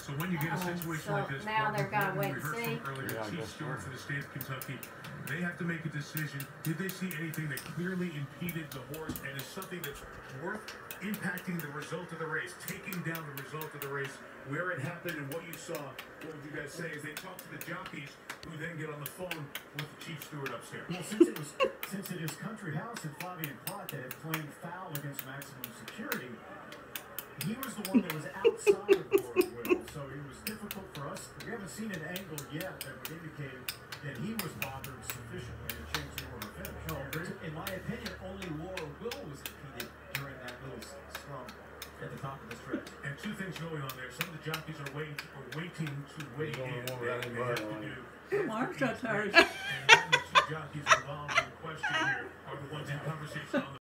So when you get a Oh, situation so like this, now they're gonna wait and see. earlier, Yeah, Chief guess Steward for the state of Kentucky, they have to make a decision. Did they see anything that clearly impeded the horse and is something that's worth impacting the result of the race, taking down the result of the race, where it happened and what you saw? What would you guys say as they talk to the jockeys who then get on the phone with the Chief Steward upstairs? Well, since it was since it is Country House and Flavien Prat that had claimed foul against maximum security, he was the one that was outside of War of Will, so it was difficult for us. We haven't seen an angle yet that would indicate that he was bothered sufficiently to change the order of finish. No, in my opinion, only War Will was impeded during that little scrum at the top of the stretch. And two things going on there. Some of the jockeys are waiting, are waiting to weigh There's only in. one They, running they have to mud on do. Mark's got tired. And the two jockeys involved in the question here are the ones in conversation on the